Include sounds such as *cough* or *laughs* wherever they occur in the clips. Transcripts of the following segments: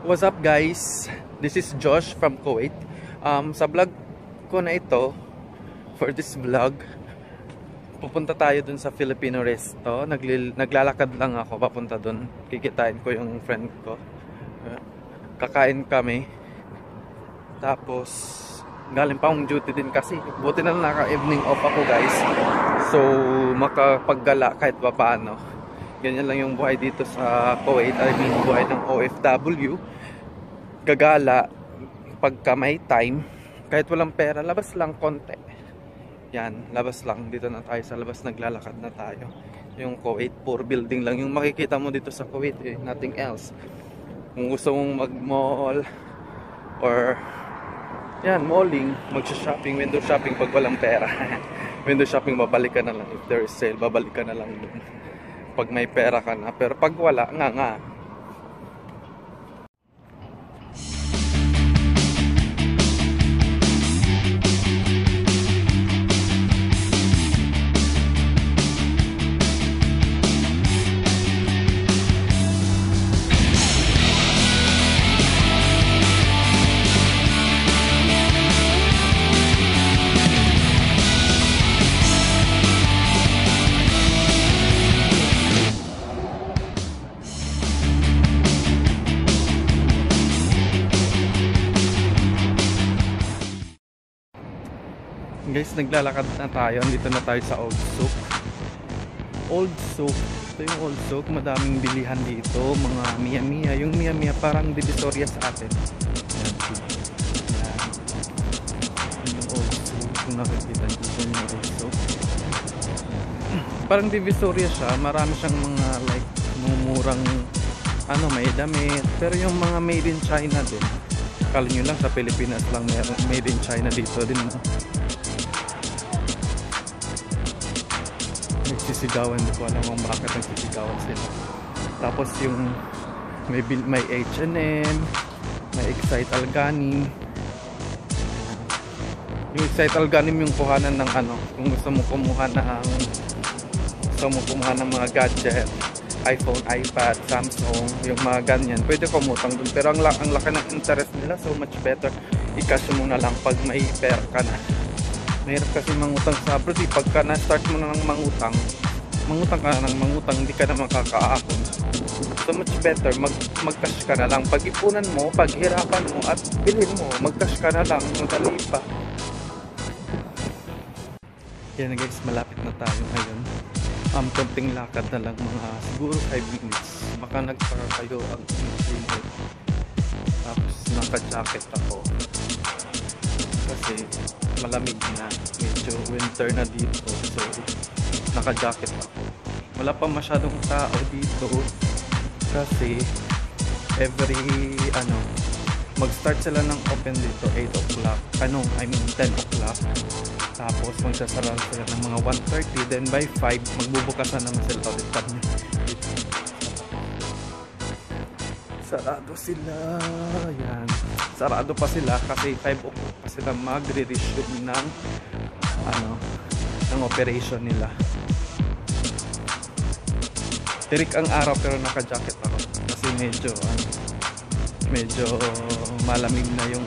What's up guys? This is Josh from Kuwait. Um, sa vlog ko na ito, for this vlog, pupunta tayo dun sa Filipino resto. Naglil naglalakad lang ako papunta dun. Kikitain ko yung friend ko. Uh, kakain kami. Tapos, galing pa akong duty din kasi. Buti na lang naka-evening off ako guys. So, makapaggala kahit pa paano. Ganyan lang yung buhay dito sa Kuwait. I mean, buhay ng OFW. Gagala pagka may time. Kahit walang pera, labas lang konti. Yan, labas lang. Dito na tayo sa labas. Naglalakad na tayo. Yung Kuwait, poor building lang. Yung makikita mo dito sa Kuwait, eh, nothing else. Kung gusto mong mag-mall or yan, malling, mag-shopping, window shopping pag walang pera. *laughs* window shopping, babalik ka na lang. If there is sale, babalik ka na lang dun pag may pera ka na. Pero pag wala, nga nga. Guys, naglalakad na tayo. Andito na tayo sa Old Souk. Old Souk. Ito yung Old Souk. Madaming bilihan dito. Mga miya-miya. Yung miya-miya parang divisoria sa atin. Yung Old Souk. Kung nakikita dito yung Old Souk. Parang divisoria siya. Marami siyang mga like mumurang ano, may damit. Pero yung mga made in China din. Kala nyo lang sa Pilipinas lang meron made in China dito din. Nagsisigawan hindi ko alam kung bakit nagsisigawan sila. Tapos yung may, may H&M may Excite Algani. Yung Excite Algani yung kuhanan ng ano kung gusto mo kumuha ng gusto mo kumuha ng mga gadget iPhone, iPad, Samsung yung mga ganyan, pwede kumutang dun. Pero ang, ang laki ng interest nila so much better. I-cash mo na lang pag may pera ka na. Mahirap kasi mangutang sa abroad pagka na-start mo na ng mangutang mangutang ka ng mangutang hindi ka na makakaahon. So much better mag mag-cash ka na lang. Pag ipunan mo paghirapan mo at bilhin mo mag-cash ka na lang madali pa. Yan guys malapit na tayo ngayon. Um, konting lakad na lang mga siguro 5 minutes. Baka nagtaka kayo ang init tapos naka-jacket ako. Kasi malamig na. Medyo winter na dito. So naka jacket ako wala pa masyadong tao dito kasi every ano mag start sila ng open dito 8 o'clock. Ano I mean 10 o'clock. Tapos magsasara sila ng mga 1.30 then by 5 magbubukas na naman sila ulit kami. Sarado sila. Yan. Sarado pa sila kasi 5 o'clock pa sila magre-resume ng ano ng operation nila. Tirik ang araw pero naka-jacket ako. Kasi medyo ano, medyo malamig na yung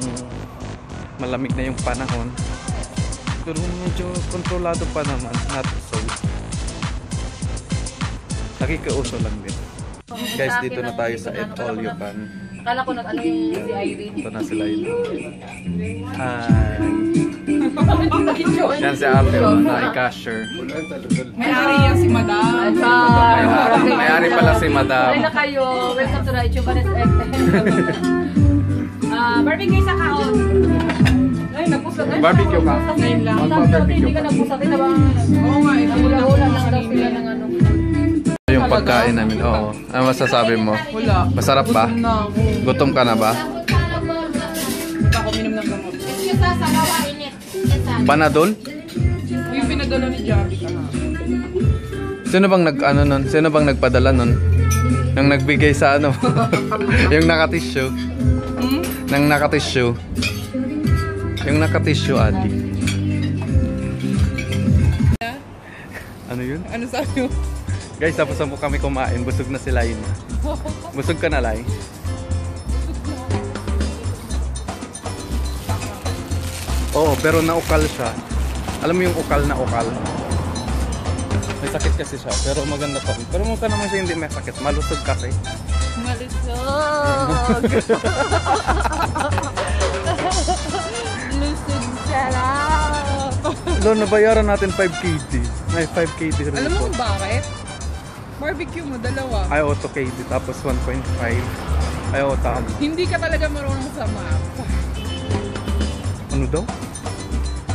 malamig na yung panahon. Pero medyo kontrolado pa naman not so. Nakikauso lang din. Guys dito na tayo sa Etol Yupan. Akala ko nag ano yung si Irene. ito na sila yun hi yan si Ate oh, na cashier May-ari yan si Madam. may, may ari pala si Ay Madam na kayo. Welcome to the Chubanes *laughs* Ah, barbecue sa kaon. Ay, nagpusat. Ay, Barbecue ka? Ngayon lang. Magpa-barbecue Hindi ka ka? nagpusat. Ito ba? Oo nga, ito na Hula-hula lang daw sila ng ano. yung pagkain namin oo ano masasabi mo Wala. masarap ba Gutom na ako. gutom ka na ba Hindi ako minom ng gamot. Panadol Yung pinadala ni Javi ka na. Sino bang nag ano nun? Sino bang nagpadala nun? Nang nagbigay sa ano? *laughs* yung naka-tissue. Hmm? Nang naka-tissue. Yung naka-tissue, Adi. Ano yun? Ano sabi mo? Guys, tapos na po kami kumain. Busog na si Lai na. *laughs* Busog ka na, Lai? Oo, pero naukal siya. Alam mo yung ukal na ukal? May sakit kasi siya, pero maganda pa rin. Pero mukha naman siya hindi may sakit. Malusog kasi. Malusog. *laughs* Lusog sarap. Lo, nabayaran natin 5KD. Ay, 5KD rin Alam mo kung bakit? Barbecue mo, dalawa. Ay, auto KD. Tapos 1.5. Ay, tama. Hindi ka talaga marunong sa map. Ano daw?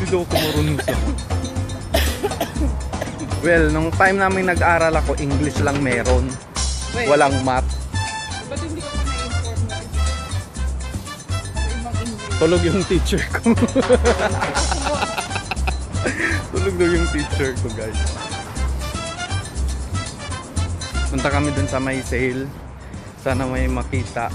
Daw ako marunong sa... well, nung time namin nag-aral ako, English lang meron. Wait, Walang math. Ba't hindi ka pa na-inform na? Ibang English. Tulog yung teacher ko. Tulog daw yung teacher ko, guys. Punta kami dun sa may sale. Sana may makita.